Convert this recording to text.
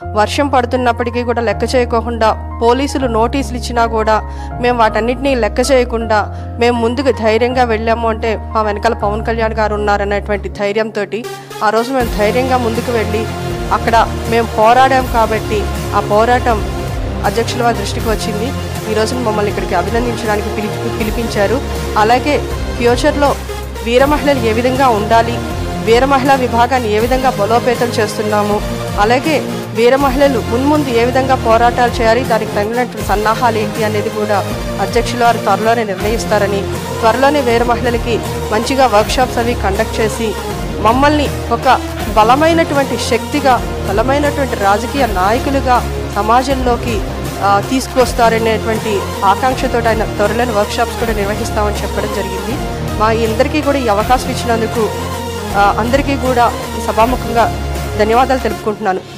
వర్షం పడుతున్నప్పటికీ కూడా లెక్క చేయకోకుండా పోలీసులు నోటీసులు ఇచ్చినా కూడా మేము వాటన్నిటినీ లెక్క చేయకుండా మేము ముందుకు ధైర్యంగా వెళ్ళాము అంటే మా వెనకాల పవన్ కళ్యాణ్ గారు ఉన్నారనేటువంటి ధైర్యంతో ఆ రోజు మేము ధైర్యంగా ముందుకు వెళ్ళి అక్కడ మేము పోరాడాం కాబట్టి ఆ పోరాటం అధ్యక్షుల వారి దృష్టికి వచ్చింది. ఈ రోజున మమ్మల్ని ఇక్కడికి అభినందించడానికి పిలి పిలిపించారు. అలాగే ఫ్యూచర్లో వీర మహిళలు ఏ విధంగా ఉండాలి వీర మహిళా విభాగాన్ని ఏ విధంగా బలోపేతం చేస్తున్నాము అలాగే వీర మహిళలు మున్ముందు ఏ విధంగా పోరాటాలు చేయాలి దానికి తగినటువంటి సన్నాహాలు ఏంటి అనేది కూడా అధ్యక్షుల వారు త్వరలోనే నిర్ణయిస్తారని త్వరలోనే వీర మహిళలకి మంచిగా వర్క్షాప్స్ అవి కండక్ట్ చేసి మమ్మల్ని ఒక బలమైనటువంటి శక్తిగా బలమైనటువంటి రాజకీయ నాయకులుగా సమాజంలోకి తీసుకువస్తారనేటువంటి తీసుకొస్తారనేటువంటి ఆకాంక్షతో ఆయన త్వరలోని వర్క్షాప్స్ కూడా నిర్వహిస్తామని చెప్పడం జరిగింది. మా అందరికీ కూడా ఈ అవకాశం ఇచ్చినందుకు అందరికీ కూడా సభాముఖంగా ధన్యవాదాలు తెలుపుకుంటున్నాను.